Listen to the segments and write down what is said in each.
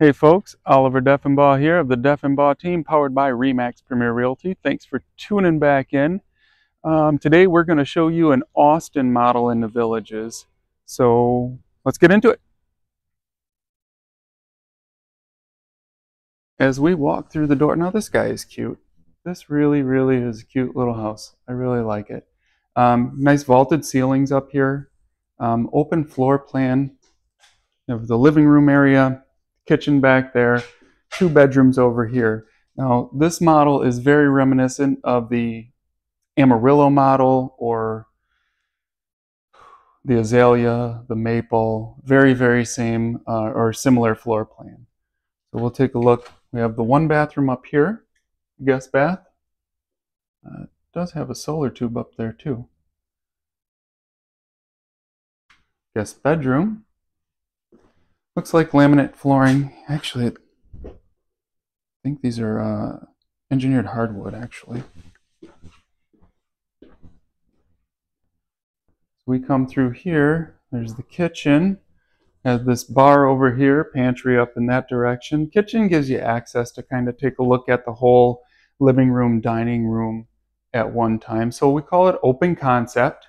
Hey folks, Oliver Deffenbaugh here of the Deffenbaugh team powered by Remax Premier Realty. Thanks for tuning back in. Um, today we're going to show you an Austin model in the villages. So let's get into it. As we walk through the door, now this guy is cute. This really, really is a cute little house. I really like it. Um, nice vaulted ceilings up here. Um, open floor plan. of the living room area, kitchen back there, two bedrooms over here. Now, this model is very reminiscent of the Amarillo model or the azalea, the maple, very, very same uh, or similar floor plan. So we'll take a look. We have the one bathroom up here, guest bath. Uh, does have a solar tube up there too. Guest bedroom. Looks like laminate flooring. Actually, I think these are uh, engineered hardwood, actually. we come through here. There's the kitchen. Has this bar over here, pantry up in that direction. Kitchen gives you access to kind of take a look at the whole living room, dining room at one time. So we call it open concept.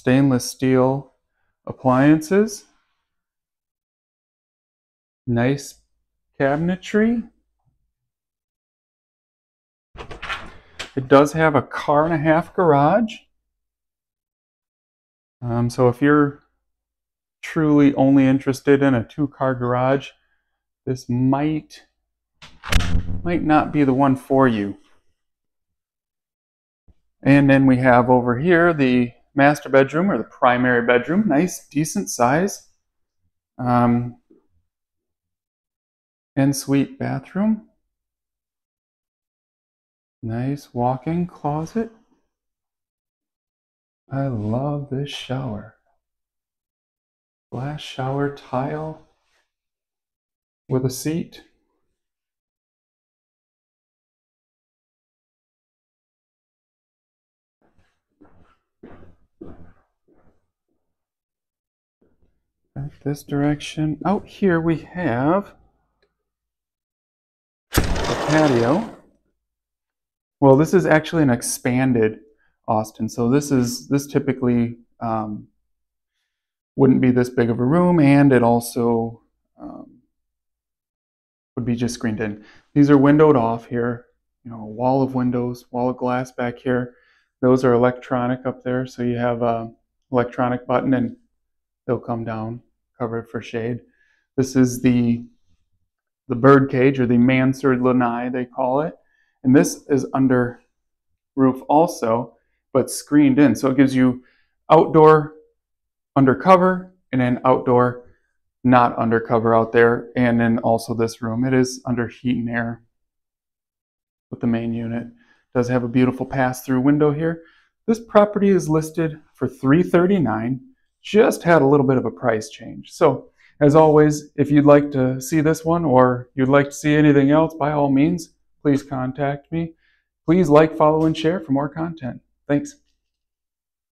Stainless steel appliances, nice cabinetry. It does have a car and a half garage. Um, so if you're truly only interested in a two-car garage, this might might not be the one for you. And then we have over here the master bedroom or the primary bedroom. Nice, decent size. Um, ensuite bathroom. Nice walk-in closet. I love this shower. Glass shower tile with a seat. This direction. Out here we have the patio. Well, this is actually an expanded Austin. So this is this typically um, wouldn't be this big of a room, and it also um, would be just screened in. These are windowed off here. You know, a wall of windows, wall of glass back here. Those are electronic up there, so you have a electronic button and they'll come down, cover it for shade. This is the the bird cage or the mansard lanai they call it. And this is under roof also, but screened in. So it gives you outdoor undercover and then outdoor not undercover out there. And then also this room. It is under heat and air with the main unit. Does have a beautiful pass-through window here. This property is listed for 339 just had a little bit of a price change. So as always, if you'd like to see this one or you'd like to see anything else, by all means, please contact me. Please like, follow, and share for more content. Thanks.